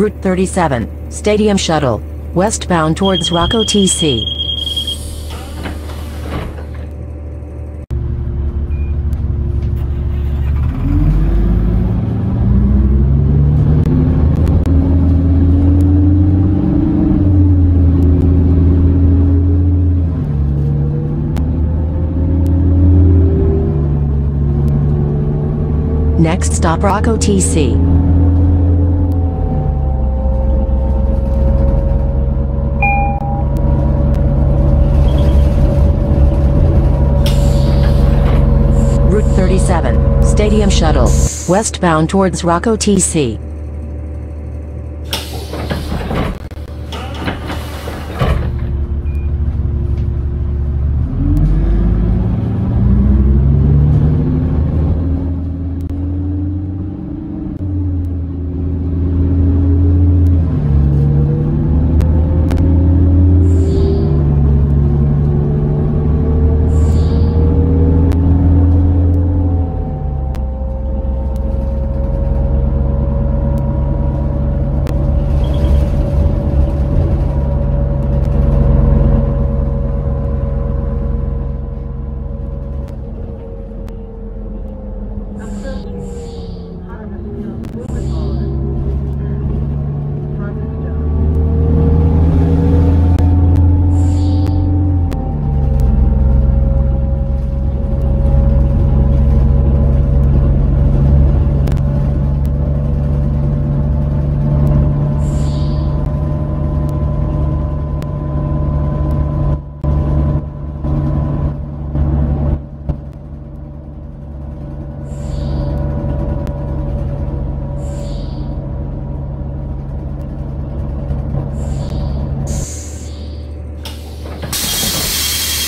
Route 37, Stadium Shuttle, westbound towards Rocco TC. Next stop Rocco TC. Route 37, Stadium Shuttle, westbound towards Rocco TC.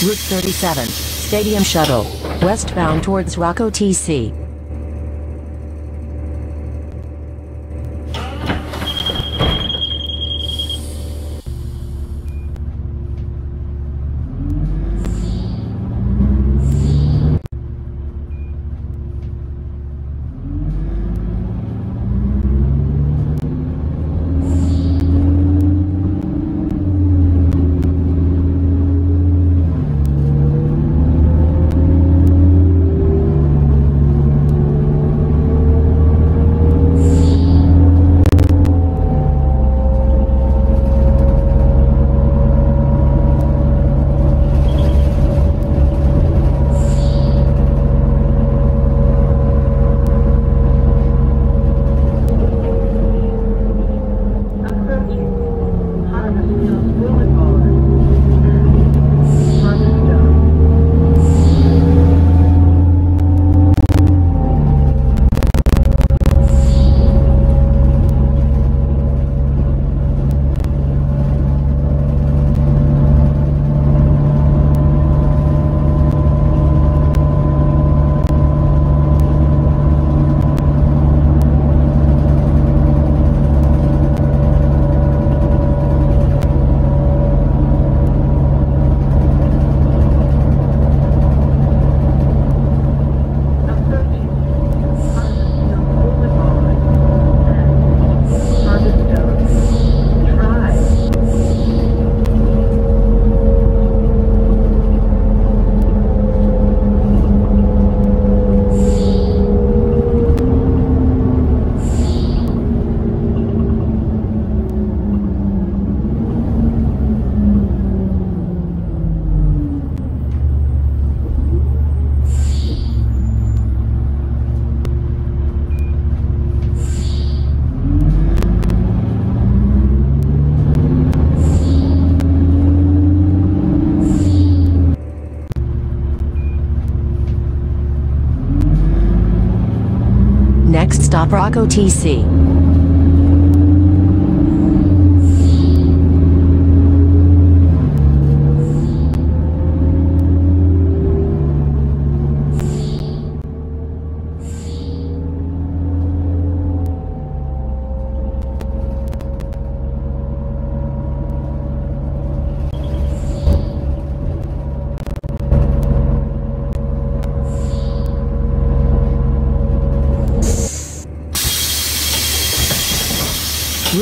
Route 37, Stadium Shuttle, westbound towards Rocco TC. Next stop Rocco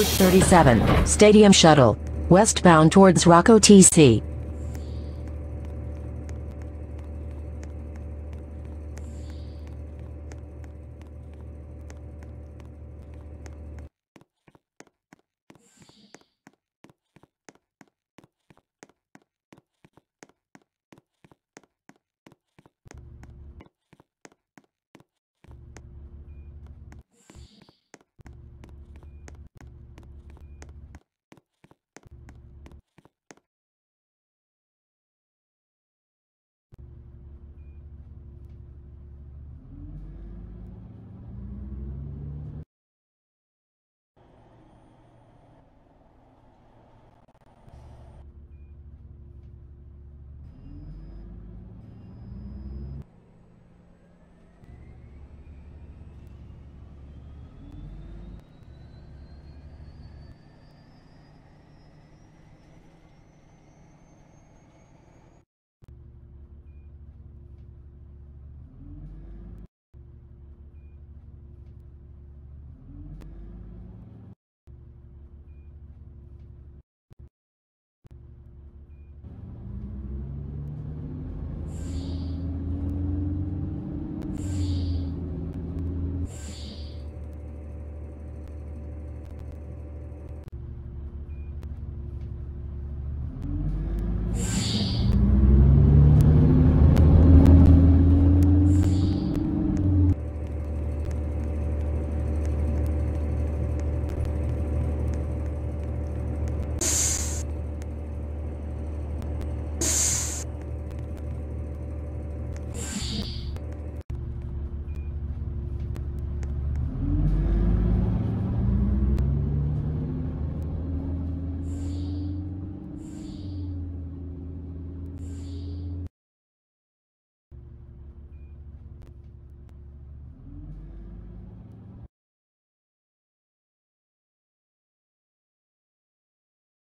TC. 37, Stadium Shuttle, westbound towards Rocco TC.